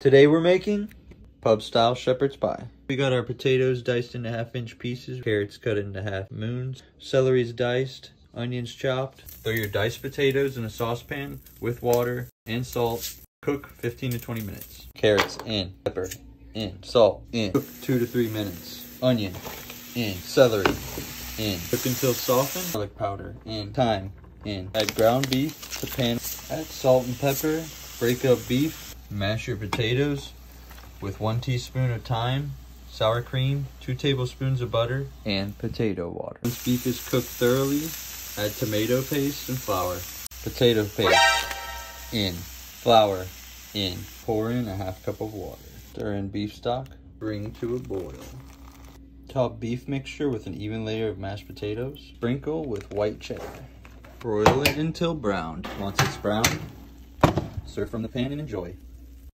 Today we're making pub style shepherd's pie. We got our potatoes diced into half inch pieces, carrots cut into half moons, celery's diced, onions chopped. Throw your diced potatoes in a saucepan with water and salt. Cook 15 to 20 minutes. Carrots in, pepper in, salt in. Cook 2 to 3 minutes. Onion in, celery in. Cook until softened. Garlic powder in, thyme in. Add ground beef to pan. Add salt and pepper. Break up beef. Mash your potatoes with 1 teaspoon of thyme, sour cream, 2 tablespoons of butter, and potato water. Once beef is cooked thoroughly, add tomato paste and flour. Potato paste in. Flour in. Pour in a half cup of water. Stir in beef stock. Bring to a boil. Top beef mixture with an even layer of mashed potatoes. Sprinkle with white cheddar. Broil it until browned. Once it's brown, serve from the pan and enjoy.